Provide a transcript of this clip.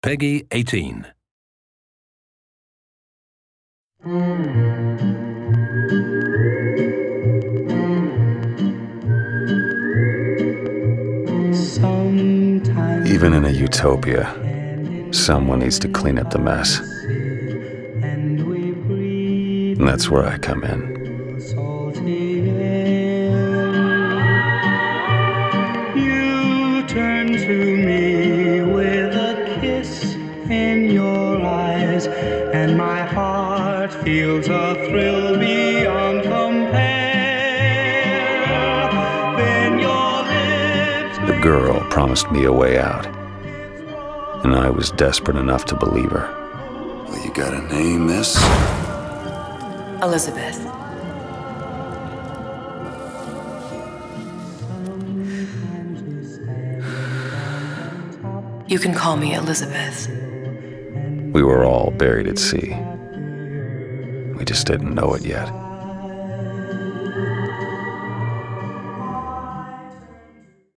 Peggy 18. Even in a utopia, someone needs to clean up the mess. And that's where I come in. In your eyes, and my heart feels a thrill beyond compare. Your lips The girl promised me a way out, and I was desperate enough to believe her. Well, you got a name, miss? Elizabeth. You can call me Elizabeth. We were all buried at sea. We just didn't know it yet.